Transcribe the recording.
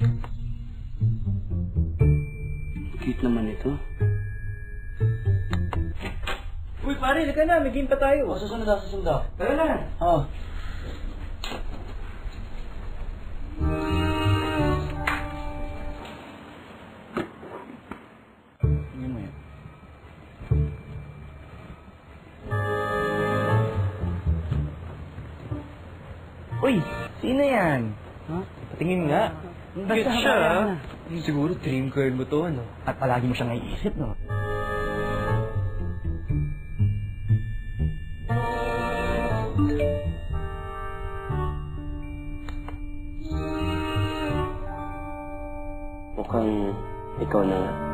Cute naman ito. Uy, pare, lika na. May game pa tayo. Oh, susunod ako, susunod ako. Tara na. Oo. Oh. Uy, sino yan? Huh? Patingin nga. Basta Cute siya, ah. Siguro dream girl mo to, ano? At palagi mo siyang naiisip, no? Mukhang ikaw na nga.